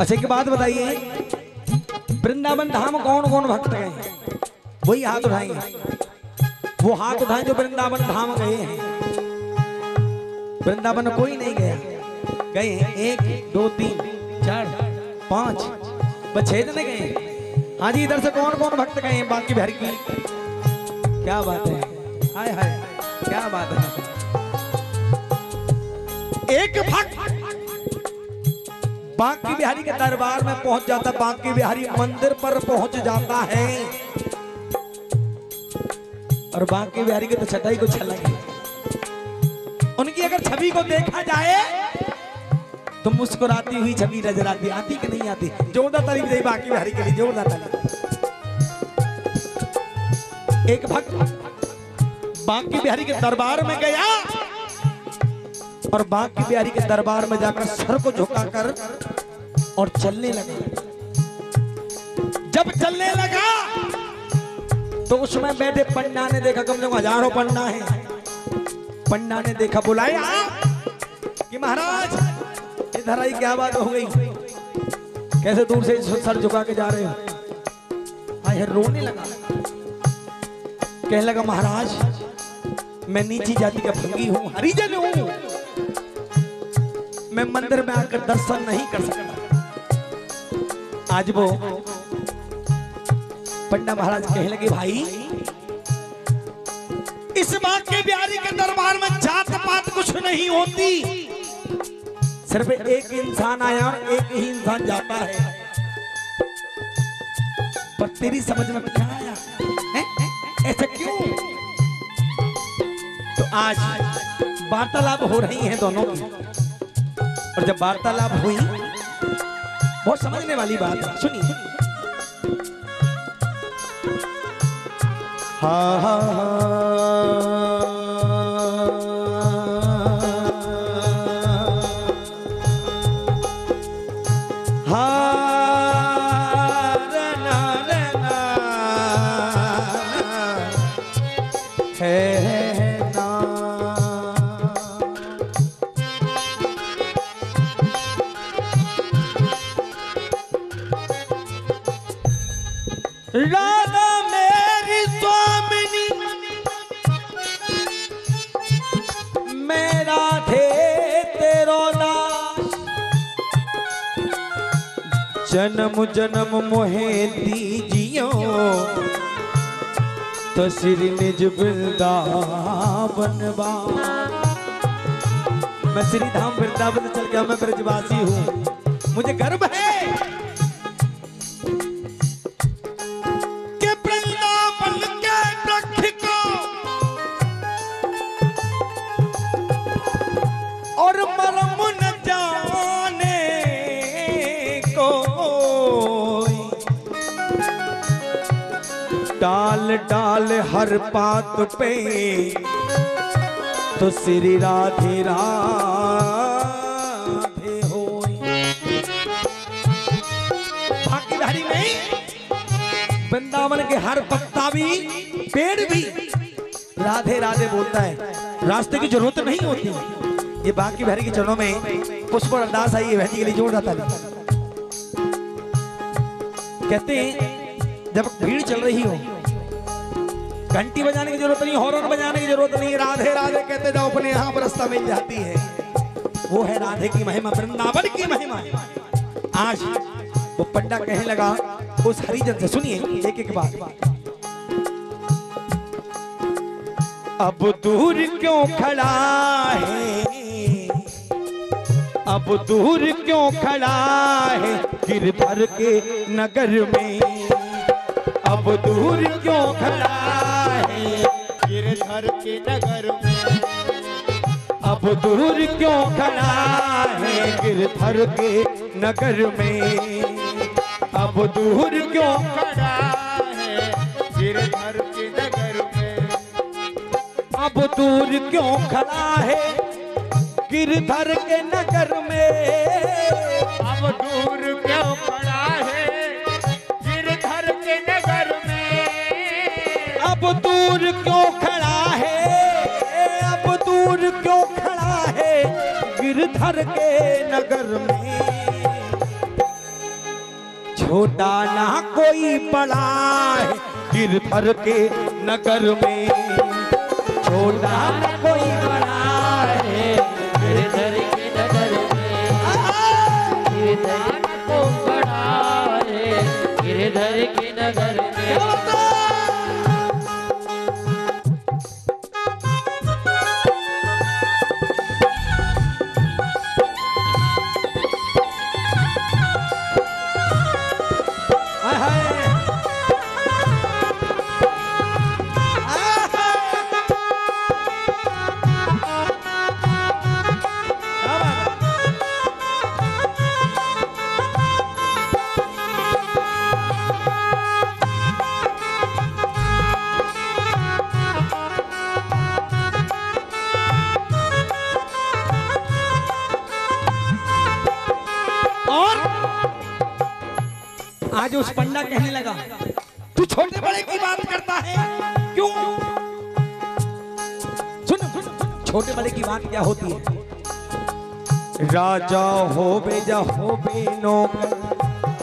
अच्छा एक बात बताइए। वृंदावन धाम कौन कौन भक्त गए वही हाथ उठाएँगे वो हाथ उठाए जो वृंदावन धाम गए हैं। वृंदावन कोई नहीं गया। गए हैं एक, दो, तीन, चार, पाँच। छह जने गए। हाँ। जी, इधर से कौन कौन भक्त गए हैं? बाकी भर की। क्या बात है। हाय हाय। क्या बात है। एक भक्त बांकी बिहारी के दरबार में पहुँच जाता, बांकी बिहारी मंदिर पर पहुँच जाता है। और बांकी बिहारी के तो छटाई को छलक उनकी अगर छवि को देखा जाए तो मुस्कुराती हुई छवि नज़र आती आती कि नहीं आती? जोरदार तारीफ़ दे बांकी बिहारी के लिए, जोरदार तारीफ़ एक भक्त बांकी बिहारी के दरबार में गया, और बांकी बिहारी के दरबार में जाकर सर को झुकाकर और चलने लगा। जब चलने लगा तो उसमें बैठे पंडा ने देखा, कम से कम हज़ारों पंडा है। पंडा ने देखा बुलाया कि महाराज, इधर आई, क्या बात हो गई? कैसे दूर से सर झुका के जा रहे हो? आए रोने लगा। कहने लगा, महाराज, मैं नीची जाति का भंगी हूँ, हरिजन हूँ। मैं मंदिर में आकर दर्शन नहीं कर सकता। आज वो पंडा महाराज कहने लगे, भाई, इस बात के बिहारी के दरबार में जात पात कुछ नहीं होती। सिर्फ़ एक इंसान आया और एक ही इंसान जाता है। पर तेरी समझ में क्या आया? ऐसा क्यों? तो आज वार्तालाप हो रही है दोनों की। और जब वार्तालाप हुई बहुत समझने वाली बात। है सुनिए हा। हा हाँ है। जन्म जन्म मोहे दीजियो। तो श्री निज वृंदावन बा। मैं श्री धाम वृंदावन चल गया मैं ब्रजवासी हूँ। मुझे गर्व है। हर पात पे। तो श्री राधे राधे होई। भागीदारी नहीं वृंदावन के हर पत्ता भी, पेड़ भी, राधे राधे बोलता है। रास्ते की ज़रूरत नहीं होती। ये बाकी भरी के चरणों में पुष्प अरदास आई है के लिए जोड़ रहा था कहते हैं, जब भीड़ चल रही हो घंटी बजाने की ज़रूरत नहीं, हॉर्न बजाने की ज़रूरत नहीं। राधे राधे कहते जाओ, अपने यहाँ पर रास्ता मिल जाती है। वो है राधे की महिमा, वृंदावन की महिमा। आज वो पंडा कहने लगा, उस हरिजन से सुनिए, एक एक बात अब दूर क्यों खड़ा है? अब दूर क्यों खड़ा है? गिर भर के नगर में। अब दूर क्यों खड़ा गिरधर के नगर में। अब दूर क्यों खड़ा है गिरधर के नगर में? अब दूर क्यों खड़ा है गिरधर के नगर में? अब दूर क्यों खड़ा है गिरधर के नगर में? अब दूर है गिरधर के नगर में। छोटा ना कोई बड़ा है गिर भर के नगर में। छोटा ना कोई बड़ा तू छोटे बड़े की बात करता है। क्यों? सुन छोटे बड़े की बात क्या होती है? राजा हो बे जा हो बे नौकर।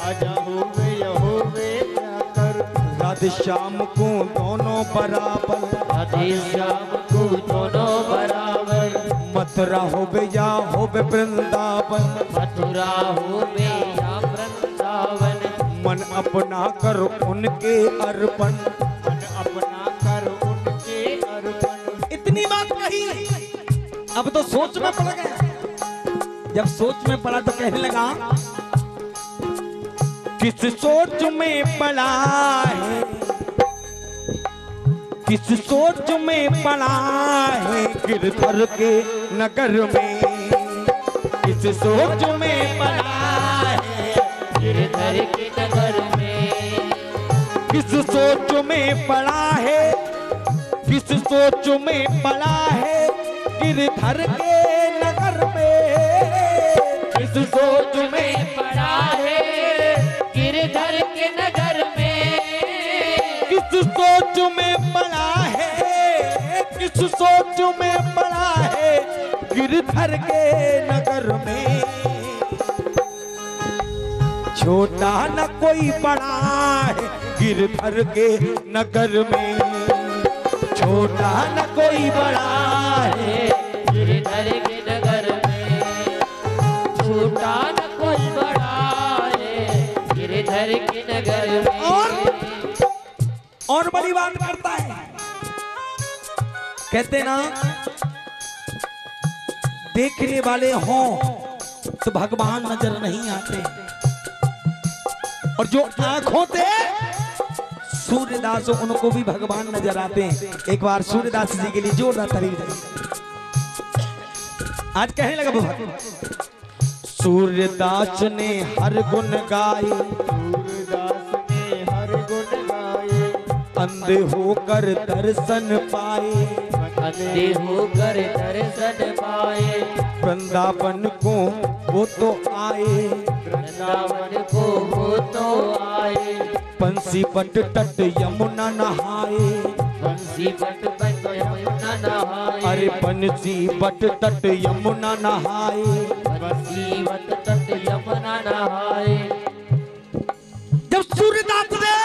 आजा होवे यहोवे जाकर राधे श्याम को दोनों बराबर। राधे श्याम को दोनों बराबर। मथुरा हो बे या हो बे वृंदावन। मथुरा हो बे या अपना कर उनके अर्पण। मन अपना कर उनके अर्पण। इतनी बात कही। अब तो सोच में पड़ गया। जब सोच में पड़ा तो कहने लगा, किस सोच में पड़ा है? किस सोच में पड़ा है गिरधर के नगर में? किस सोच में पड़ा किस सोच में पड़ा है किस सोच में पड़ा है गिरधर के नगर में किस सोच में पड़ा है गिरधर के नगर में किस सोच में पड़ा है किस सोच में पड़ा है गिरधर के नगर में। छोटा न कोई बड़ा है गिरधर के नगर में। छोटा न कोई बड़ा है। गिरधर के नगर में। छोटा न कोई बड़ा है। गिरधर के नगर में। और और बड़ी बात करता है। कहते ना देखने वाले हों तो भगवान नज़र नहीं आते। और जो आँखों से सूर्यदास उनको भी भगवान नज़र आते हैं। एक बार सूर्यदास जी के लिए जोरदार तारीफ़ आज कहने लगा बाबा सूर्यदास ने हर गुण गाए सूरदास ने हर गुण गाए। अंधे होकर दर्शन पाए। अंधे होकर दर्शन पाए। वृंदावन को वो तो आए। तो आए। पंसी बट तट यमुना नहाए। बंसी बट बट यमुना नहाए। अरे पंसी बट तट यमुना नहाए। बंसी बट तट यमुना नहाए। जब सूर्यदास ने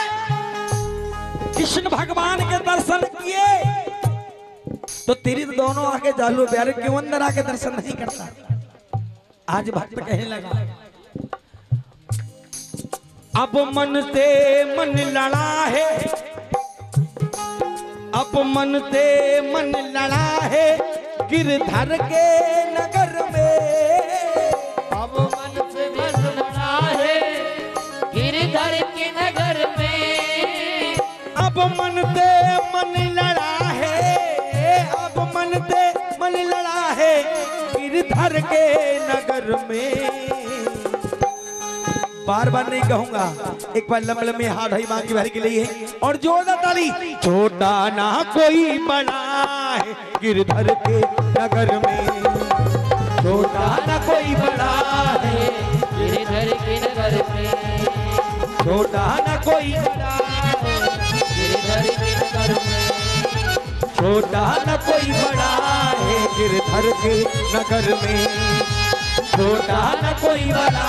कृष्ण भगवान के दर्शन किए तो तेरी तो दोनों आगे जालू प्यारे क्यों अंदर आके दर्शन नहीं करता? आज भक्त कहने लगा अब मन से मन लड़ा है। अब मन से मन लड़ा है गिरधर के नगर में। अब मन से मन लड़ा है गिरधर के नगर में। अब मन से मन लड़ा है अब मन से मन लड़ा है गिरधर के नगर में। बार बार नहीं कहूँगा। एक बार लंबे लंबे हाथ हई माँ की बारी के लिए और जोरदार ताली छोटा ना कोई बड़ा है गिरधर के नगर में। छोटा ना कोई बड़ा है गिरधर के नगर में। छोटा ना कोई बड़ा है गिरधर के नगर में। छोटा न कोई बड़ा है गिरधर के नगर में। छोटा न कोई बड़ा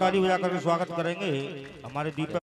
ताली बजाकर स्वागत करेंगे। हमारे दीपक